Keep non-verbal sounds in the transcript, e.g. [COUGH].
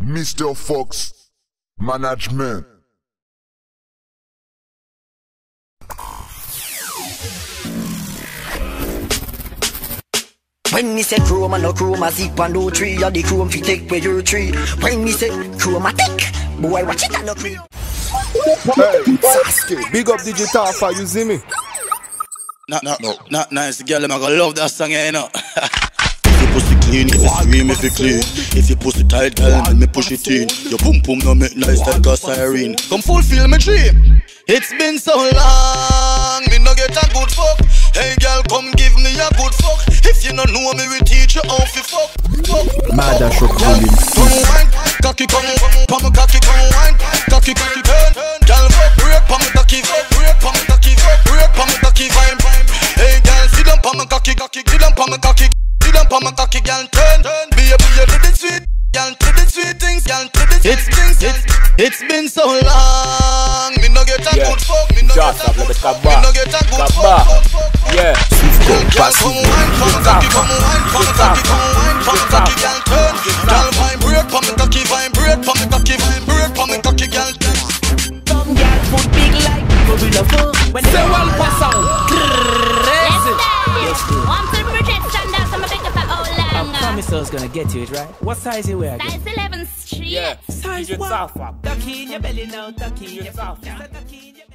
Mr. Fox Management. When me say chroma, no chroma, zip and no tree, or the chrome fi take where your tree. When me say chromatic, boy watch it and no cream. Hey, Sasuke, big up digital for you see me. Not, not, no. not nice girl, I'm gonna love that song, yeah, you know. [LAUGHS] pussy clean, if you scream, if you clean. If you pussy tight, girl, let me push it in. Your boom boom no make nice like a siren. Come fulfill my dream. It's been so long, me no get a good fuck. Hey girl, come give me a good fuck. If you no know me, we teach you how to fuck. fuck. Mada shock volume Come wine, cocky come, pam cocky come wine, cocky cocky turn. Girl, fuck break, pam cocky fuck break, pam cocky fuck break, pam cocky vine. Hey girl, sit down, pam cocky cocky, sit down, pam cocky, sit down, pam cocky, girl turn. Be a be a to the sweet, girl to the sweet things, girl to the sweet things. It's it's been so long, me no get a Yeah. good fuck, me no Just get a have good the fuck, kaba. me no get a good Kaba. fuck, good fuck. Yeah, Girl, come wine, come cocky, come wine, come cocky, come wine, come cocky, girl turn. Girl vibrate, pon me cocky, vibrate, pon me cocky, vibrate, pon me cocky, girl turn. Some girl put big like gorilla full when I longer. promise I was gonna get you it right. What size you wear? again? Size 11 street. yeah. Size Digital what? for. In your belly now, tuck in your soft. Tuck in your